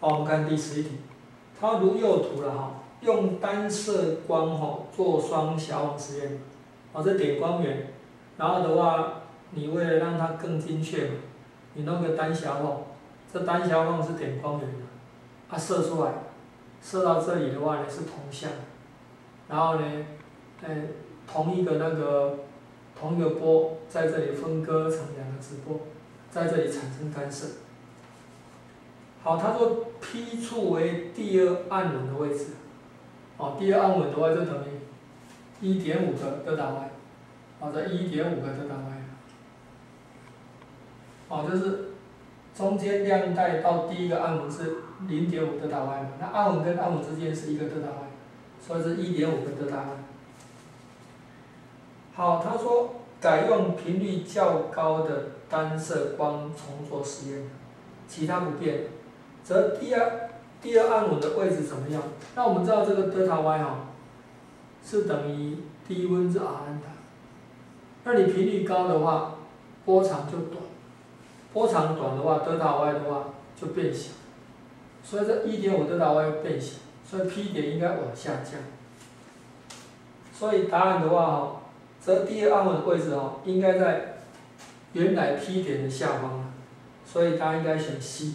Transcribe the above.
好，我们看第十一题，它如右图了哈，用单色光哈做双小网实验，哦，这点光源，然后的话，你为了让它更精确嘛，你弄个单小网，这单小网是点光源的，它射出来，射到这里的话呢是同向，然后呢，呃，同一个那个同一个波在这里分割成两个直波，在这里产生干涉。好，他说 P 处为第二暗纹的位置，哦，第二暗纹的话就等于一点五个德塔 Y，哦，这一点五个德塔 Y，哦，就是中间亮带到第一个暗纹是零点五德塔 Y 嘛，那暗纹跟暗纹之间是一个德塔 Y，所以是一点五个德塔 Y。好，他说改用频率较高的单色光重做实验，其他不变。则第二第二暗纹的位置怎么样？那我们知道这个德塔 Y 哈，是等于低温之 r 兰塔。那你频率高的话，波长就短；波长短的话，德塔 Y 的话就变小。所以这一点五德塔 Y 变小，所以 P 点应该往下降。所以答案的话哈，则第二暗纹的位置哦，应该在原来 P 点的下方所以答案应该选 C。